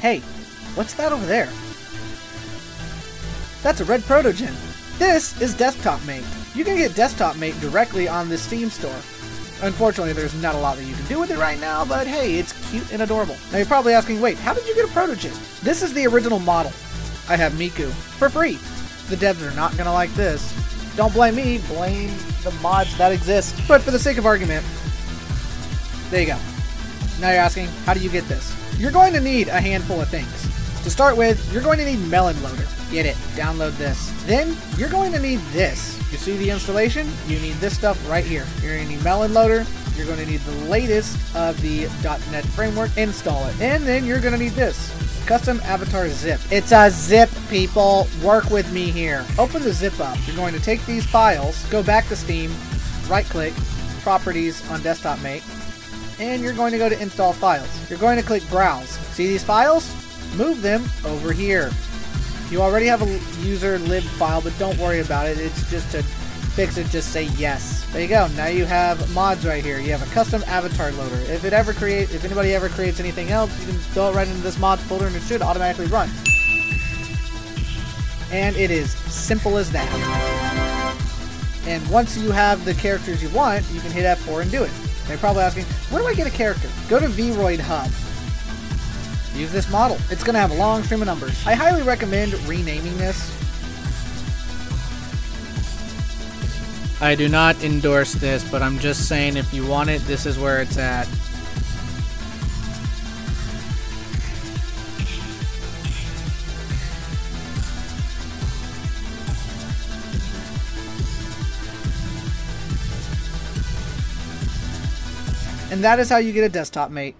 Hey, what's that over there? That's a red protogen. This is Desktop Mate. You can get Desktop Mate directly on the Steam store. Unfortunately, there's not a lot that you can do with it right now, but hey, it's cute and adorable. Now you're probably asking, wait, how did you get a protogen? This is the original model. I have Miku for free. The devs are not gonna like this. Don't blame me, blame the mods that exist. But for the sake of argument, there you go. Now you're asking, how do you get this? You're going to need a handful of things. To start with, you're going to need Melon Loader. Get it, download this. Then, you're going to need this. You see the installation? You need this stuff right here. You're going to need Melon Loader. You're going to need the latest of the .NET framework. Install it. And then you're going to need this. Custom Avatar Zip. It's a zip, people. Work with me here. Open the zip up. You're going to take these files, go back to Steam, right click, Properties on Desktop Mate, and you're going to go to Install Files. You're going to click Browse. See these files? Move them over here. You already have a user lib file, but don't worry about it. It's just to fix it, just say yes. There you go. Now you have mods right here. You have a custom avatar loader. If it ever create, if anybody ever creates anything else, you can throw it right into this mods folder and it should automatically run. And it is simple as that. And once you have the characters you want, you can hit F4 and do it. They're probably asking, where do I get a character? Go to Vroid Hub. Use this model. It's going to have a long stream of numbers. I highly recommend renaming this. I do not endorse this, but I'm just saying if you want it, this is where it's at. And that is how you get a desktop mate.